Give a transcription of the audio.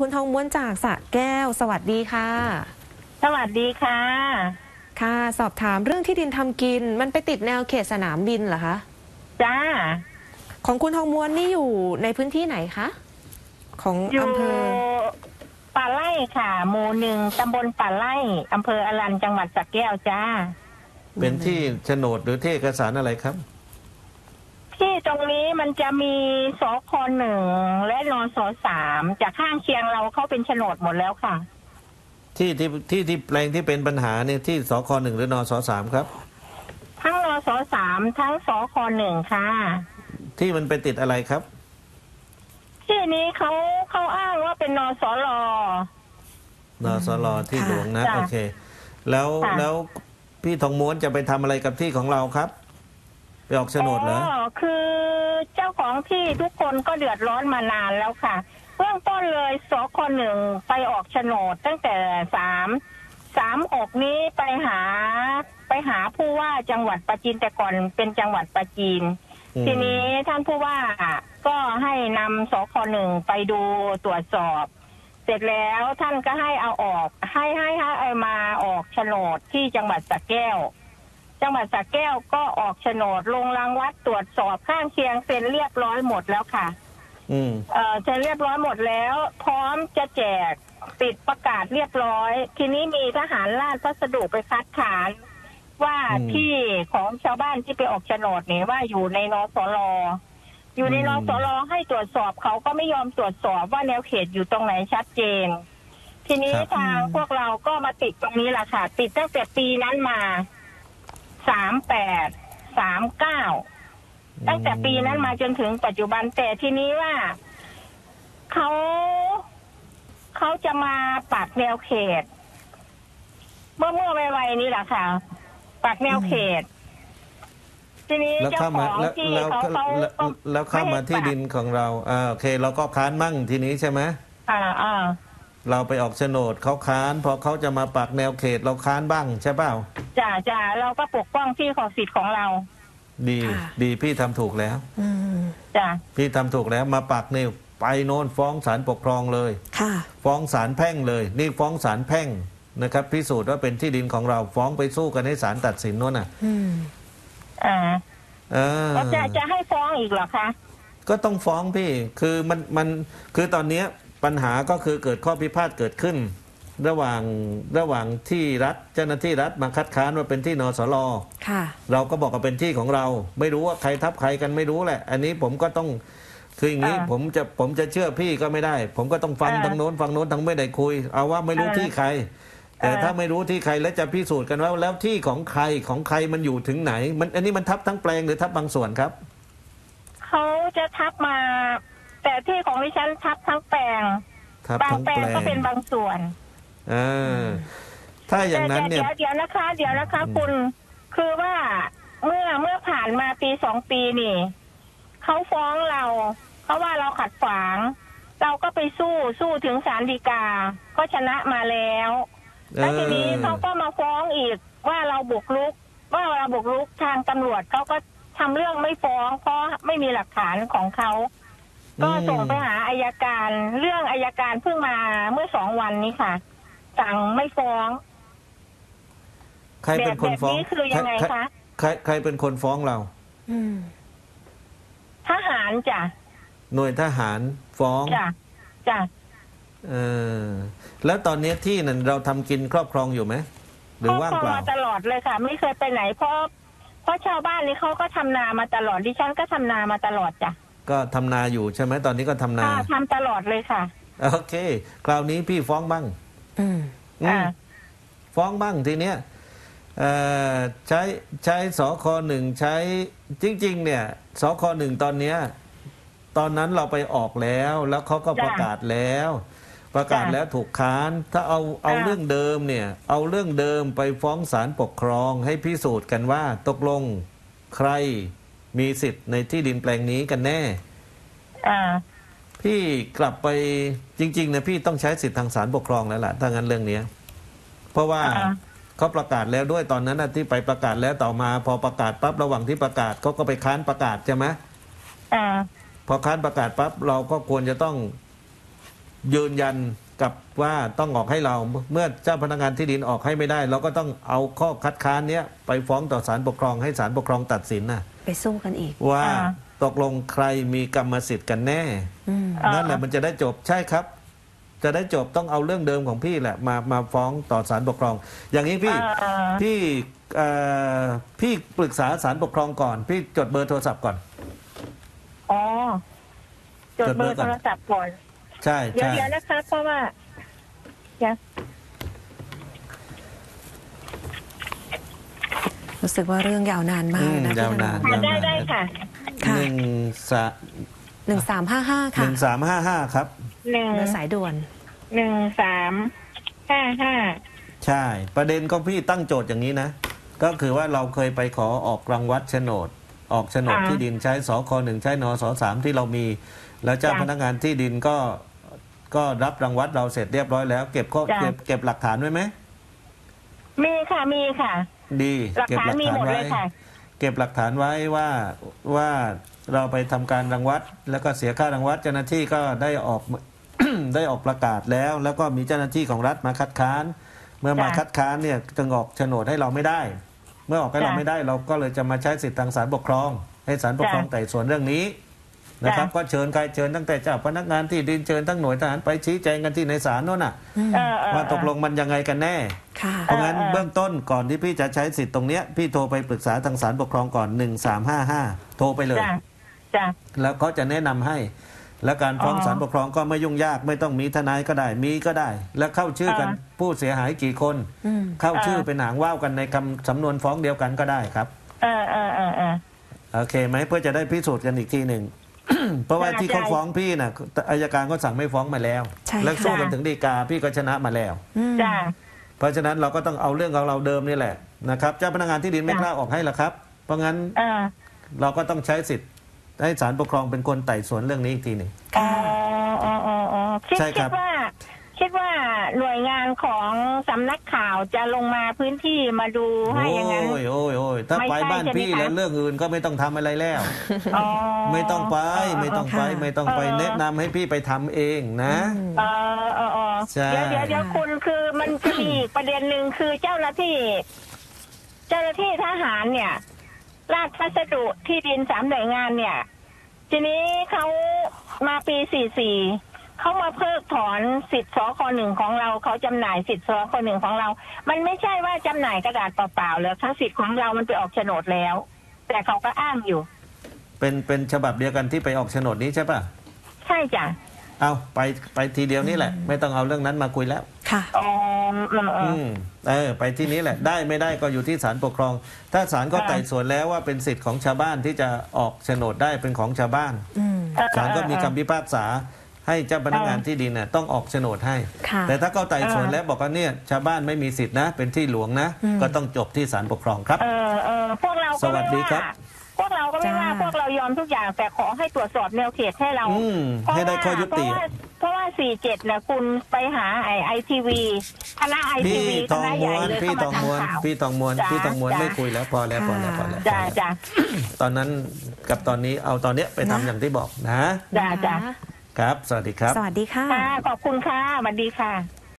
คุณทองม้วนจากสระแก้ว สวัสดีค่ะ สวัสดีค่ะ ค่ะ สอบถามเรื่องที่ดินทำกิน มันไปติดแนวเขตสนามบินเหรอคะจ้า ของคุณทองม้วนนี่อยู่ในพื้นที่ไหนคะของอยู่อำเภอป่าไร่ค่ะ หมู่หนึ่งตำบลป่าไร่อำเภออรันจังหวัดสระแก้วจ้า เป็นที่โฉนดหรือที่เอกสารอะไรครับ ที่ตรงนี้มันจะมีสคหนึ่งและนสสามจากข้างเคียงเราเขาเป็นโฉนดหมดแล้วค่ะ ที่ที่ที่ที่แปลงที่เป็นปัญหาเนี่ยที่สคหนึ่งหรือนสสามครับ ทั้งนสสามทั้งสคหนึ่งค่ะ ที่มันไปติดอะไรครับ ที่นี้เขาเขาอ้างว่าเป็นนสลนสลที่ค่ะหลวงนะจ้ะโอเค แล้วค่ะแล้วพี่ทองม้วนจะไปทำอะไรกับที่ของเราครับ ไปออกโฉนดเหรอคือเจ้าของที่ทุกคนก็เดือดร้อนมานานแล้วค่ะ เบื้องต้นเลยสคหนึ่งไปออกโฉนดตั้งแต่สามสามอกนี้ไปหาไปหาผู้ว่าจังหวัดปราจีนแต่ก่อนเป็นจังหวัดปราจีน อืม ทีนี้ท่านผู้ว่าก็ให้นำสคหนึ่งไปดูตรวจสอบ เสร็จแล้วท่านก็ให้เอาออก ให้ให้ให้เอามาออกโฉนดที่จังหวัดสระแก้ว จังหวัดสระแก้วก็ออกโฉนดลงรางวัดตรวจสอบข้างเคียงเซ็นเรียบร้อยหมดแล้วค่ะ อืม เอ่อเซ็นเรียบร้อยหมดแล้ว พร้อมจะแจกติดประกาศเรียบร้อย ทีนี้มีทหารราชพัสดุไปคัดค้านว่าที่ของชาวบ้านที่ไปออกโฉนดเนี่ยว่าอยู่ในนสลอยู่ในนสลให้ตรวจสอบเขาก็ไม่ยอมตรวจสอบว่าแนวเขตอยู่ตรงไหนชัดเจน ทีนี้ทางพวกเราก็มาติดตรงนี้แหละค่ะ ติดตั้งแต่ปีนั้นมา สามแปดสามเก้าตั้งแต่ปีนั้นมาจนถึงปัจจุบันแต่ทีนี้ว่าเขาเขาจะมาปักแนวเขต เมื่อเมื่อไวๆนี้แหละค่ะ ปักแนวเขต ทีนี้แล้วเจ้าเข้าขมาองแล้วที่แล้วเขาเขาแล้วแล้วเข้ามาที่ดินของเราอ่าโอเคเราก็ค้านมั่งทีนี้ใช่ไหมอ่าอ่าเราไปออกโฉนดเขาค้านพอเขาจะมาปักแนวเขตเราค้านบ้างใช่เปล่า จ่าจ่าเราก็ปกป้องที่ของสิทธิ์ของเรา ดีค่ะ ดีพี่ทำถูกแล้ว อืมจ่าพี่ทำถูกแล้วมาปักนี่ไปโน่นฟ้องศาลปกครองเลย ค่ะ ฟ้องศาลแพ่งเลย นี่ฟ้องศาลแพ่งนะครับพิสูจน์ว่าเป็นที่ดินของเราฟ้องไปสู้กันให้ศาลตัดสินโน่นน่ะอืม อ่าเออ แล้วจะจะให้ฟ้องอีกเหรอคะ ก็ต้องฟ้องพี่ คือมันมันคือตอนเนี้ยปัญหาก็คือเกิดข้อพิพาทเกิดขึ้น ระหว่างระหว่างที่รัฐเจ้าหน้าที่รัฐมาคัดค้านว่าเป็นที่นสลค่ะเราเราก็บอกว่าเป็นที่ของเรา ไม่รู้ว่าใครทับใครกันไม่รู้แหละ อันนี้ผมก็ต้องคืออย่างนี้อ่าผมจะผมจะเชื่อพี่ก็ไม่ได้ ผมก็ต้องฟังอ่าทางโน้นฟังโน้นทางไม่ได้คุย เอาว่าไม่รู้อ่าที่ใคร แต่อ่าถ้าไม่รู้ที่ใครแล้วจะพิสูจน์กันว่าแล้วที่ของใครของใครมันอยู่ถึงไหน มันอันนี้มันทับทั้งแปลงหรือทับบางส่วนครับเขาจะทับมา แต่ที่ของดิฉันทับทั้งแปลงทับบางทั้งแปลแปงลงก็เป็นบางส่วน อ่าถ้าอย่างนั้นแต่เนี่ย เดี๋ยวเดี๋ยวนะคะ เดี๋ยวนะคะอืมคุณคือว่าเมื่อเมื่อผ่านมาปีสองปีนี่เขาฟ้องเราเพราะว่าเราขัดขวาง เราก็ไปสู้สู้ถึงศาลฎีกา ก็ชนะมาแล้ว แล้วทีนี้เขาก็มาฟ้องอีกว่าเราบุกรุก ว่าเราบุกรุกทางตำรวจเขาก็ทำเรื่องไม่ฟ้องเพราะไม่มีหลักฐานของเขา ก็ส่งไปหาอายการ เรื่องอายการเพิ่งมาเมื่อสองวันนี้ค่ะ สั่งไม่ฟ้อง ใครเป็นคนฟ้องแบบนี้คือยังไงคะ ใครใครเป็นคนฟ้องเรา อืมทหารจ้ะหน่วยทหารฟ้องจ้ะจ้ะเออแล้วตอนนี้ที่นั่นเราทำกินครอบครองอยู่ไหมหรือว่างครอบเปครองล่า มาตลอดเลยค่ะ ไม่เคยไปไหนเพราะเพราะชาวบ้านนี่เขาก็ทำนามาตลอดดิฉันก็ทำนามาตลอดจ้ะก็ทำนาอยู่ใช่ไหมตอนนี้ก็ทำนา ค่ะทำตลอดเลยค่ะ โอเค คราวนี้พี่ฟ้องบ้าง อืมอืมอ่า ฟ้องบ้างทีเนี้ยเอ่อใช้ใช้สคหนึ่งใช้จริง ๆ เนี่ยสคหนึ่งตอนเนี้ยตอนนั้นเราไปออกแล้ว แล้วเขาก็จ้ะประกาศแล้ว ประกาศจ้ะแล้วถูกค้าน ถ้าเอาเอาจ้ะเรื่องเดิมเนี่ย เอาเรื่องเดิมไปฟ้องศาลปกครองให้พิสูจน์กันว่า ตกลงใครมีสิทธิ์ในที่ดินแปลงนี้กันแน่ อ่า พี่กลับไปจริงๆนะพี่ต้องใช้สิทธิ์ทางศาลปกครองแล้วล่ะถ้างั้นเรื่องเนี้ยเพราะว่าอ่าเขาประกาศแล้วด้วยตอนนั้นนะที่ไปประกาศแล้วต่อมา พอประกาศปั๊บระหว่างที่ประกาศเขาก็ไปค้านประกาศใช่ไหมอ่าพอค้านประกาศปั๊บเราก็ควรจะต้องยืนยันกับว่าต้องออกให้เราเมื่อเจ้าพนักงานที่ดินออกให้ไม่ได้ เราก็ต้องเอาข้อคัดค้านเนี้ยไปฟ้องต่อศาลปกครองให้ศาลปกครองตัดสินนะไปสู้กันอีกว่าอ่า ตกลงใครมีกรรมสิทธิ์กันแน่อืมอ่านั่นั่นแหละมันจะได้จบใช่ครับ จะได้จบต้องเอาเรื่องเดิมของพี่แหละมามาฟ้องต่อศาลปกครอง อย่างนี้พี่เอ่อพี่เอ่อพี่ปรึกษาศาลปกครองก่อน พี่จดเบอร์โทรศัพท์ก่อนอ๋อจดจดเบเบออร์ร์ก่โทอนรศัพท์ก่อน ใช่เดี๋ยวใช่เดี๋ยวนะคะเพราะว่าเดี๋ยวรู้สึกว่าเรื่องยาวนานมากอืมนะพี่ยาวนานธอะได้ได้ค่ะ ค่ะ หนึ่งสาหนึ่งสามห้าห้าหค่ะนึ่งสามห้าห้าครับ หนึ่งเบอร์สายด่วน หนึ่งสามห้าห้าใช่ ประเด็นของพี่ตั้งโจทย์อย่างนี้นะ ก็คือว่าเราเคยไปขอออกรังวัดโฉนด ออกโฉนดที่ดินใช้สคหนึ่งใช้นสสามที่เรามี แล้วเจ้าพนักงานที่ดินก็ก็รับรังวัดเราเสร็จเรียบร้อยแล้ว เก็บข้อเก็บเก็บหลักฐานไว้ไหมมีค่ะมีค่ะ ดีหลักเก็บฐานหลักมีฐานหมดไว้เลยค่ะ เก็บหลักฐานไว้ว่าว่าเราไปทำการรังวัด แล้วก็เสียค่ารังวัดเจ้าหน้าที่ก็ได้ออกได้ออกประกาศแล้ว แล้วก็มีเจ้าหน้าที่ของรัฐมาคัดค้าน เมื่อมาจ้ะคัดค้านเนี่ยจึงออกโฉนดให้เราไม่ได้ เมื่อออกให้เราจ้ะไม่ได้เราก็เลยจะมาใช้สิทธิทางศาลปกครอง ให้ศาลปกครองจ้ะไต่สวนเรื่องนี้ นะครับจ้ะก็เชิญใครเชิญตั้งแต่เจ้าพนักงานที่ดินเชิญทั้งหน่วยทหารไปชี้แจงกันที่ในศาลโน่นน่ะเออเออว่าตกลงมันยังไงกันแน่ค่ะเพราะงั้นเออเออเบื้องต้นก่อนที่พี่จะใช้สิทธิ์ตรงเนี้ยพี่โทรไปปรึกษาทางศาลปกครองก่อน 1355 โทรไปเลยจ้ะจ้ะแล้วเขาจะแนะนำให้ และการฟ้องอ๋อศาลปกครองก็ไม่ยุ่งยากไม่ต้องมีทนายก็ได้มีก็ได้ แล้วเข้าชื่อกันอ่าผู้เสียหายกี่คนอืมเข้าชื่อเออเป็นหางว่าวกันในคำสำนวนฟ้องเดียวกันก็ได้ครับเออเออเออเออโอเคไหมเพื่อจะได้พิสูจน์กันอีกทีหนึ่ง เพราะว่าจ้ะที่เขาจ้ะฟ้องพี่น่ะอายการก็สั่งไม่ฟ้องมาแล้ว ใช่แล้วสู้กันค่ะถึงฎีกาพี่ก็ชนะมาแล้ว อืม จ้ะเพราะฉะนั้นเราก็ต้องเอาเรื่องของเราเดิมนี่แหละนะครับเจ้าพนักงานที่ดินไม่จ้ะกล้าออกให้ละครับ เพราะงั้นเออเราก็ต้องใช้สิทธิ์ให้ศาลปกครองเป็นคนไต่สวนเรื่องนี้อีกทีหนึ่ง อ๋ออ๋ออ๋ออ๋อคิดใช่คคิรัดบ ว่าคิดว่า หน่วยงานของสำนักข่าวจะลงมาพื้นที่มาดูให้อย่างนั้น โอ้ยโอ้ยโอ้ยถ้าไม่ไปใช่บ้านใช่ไหมพี่คะแล้วเรื่องอื่นก็ไม่ต้องทำอะไรแล้วอ๋อไม่ต้องไป ไม่ต้องไป ไม่ต้องไปเออแนะนำให้พี่ไปทำเองนะอืมเออเออเออใช่เดี๋ยวเดี๋ยวเดี๋ยวคุณคือมันจะมีอีกประเด็นหนึ่งคือเจ้าหน้าที่ เจ้าหน้าที่ทหารเนี่ยราชพัสดุที่ดินสามหน่วยงานเนี่ย ทีนี้เขามาปีสี่สี่ เขามาเพิกถอนสิทธิ์สคหนึ่งของเราเขาจำหน่ายสิทธิ์สคหนึ่งของเรา มันไม่ใช่ว่าจำหน่ายกระดาษเปล่าๆเลยทั้งสิทธิ์ของเรามันไปออกโฉนดแล้ว แต่เขาก็อ้างอยู่ เป็นเป็นฉบับเดียวกันที่ไปออกโฉนดนี้ใช่ป่ะใช่จ้ะเอาไปไปทีเดียวนี่แหละ ไม่ต้องเอาเรื่องนั้นมาคุยแล้ว ค่ะ อ๋อเออเอออืมเออ ไปที่นี้แหละ ได้ไม่ได้ก็อยู่ที่ศาลปกครอง ถ้าศาลก็อ่าไต่สวนแล้วว่าเป็นสิทธิ์ของชาวบ้านที่จะออกโฉนดได้เป็นของชาวบ้านอืมเออศาลก็มีคำพิพากษา ให้เจ้าพนักงานที่ดินน่ะต้องออกโฉนดให้ค่ะแต่ถ้าเขาไต่สวนแล้วบอกว่าเนี่ยชาวบ้านไม่มีสิทธินะ เป็นที่หลวงนะอืมก็ต้องจบที่ศาลปกครองครับ เออเออพวกเราสก็วัไม่สดีครัว่าบพวกเราก็ไม่ว่าจ้าพวกเรายอมทุกอย่างแต่ขอให้ตรวจสอบแนวเขตให้เราอืมเพราะให้ได้ว่าข้อยุติเพราะว่าเพราะว่าสี่เจ็ดนะคุณไปหาไอไอทีวีคณะไอทีพี่วีทคองณะมใหญ่วนเลยพี่ทเข้าองมามวนทำข่าวพี่ทองมวนจ้าพี่ทองมวนจ้าไม่คุยแล้วพอแล้วพอแล้วพอแล้วพอจ้าแล้วจ้าตอนนั้นกับตอนนี้เอาตอนเนี้ยไปทำนะอย่างที่บอกนะจ้าจ้า ครับ สวัสดีครับ สวัสดีค่ะ ค่ะ ขอบคุณค่ะสวัสดีค่ะ